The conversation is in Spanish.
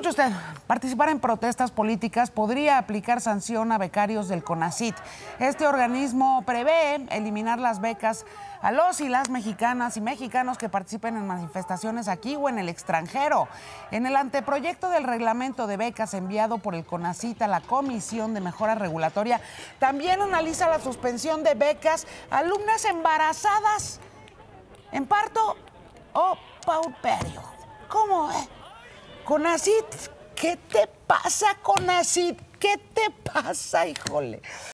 Escuche usted, participar en protestas políticas podría aplicar sanción a becarios del CONACIT. Este organismo prevé eliminar las becas a los y las mexicanas y mexicanos que participen en manifestaciones aquí o en el extranjero. En el anteproyecto del reglamento de becas enviado por el CONACIT a la Comisión de Mejora Regulatoria, también analiza la suspensión de becas a alumnas embarazadas en parto o pauperio. ¿Cómo es? Conacit, ¿qué te pasa, Conacit? ¿Qué te pasa, híjole?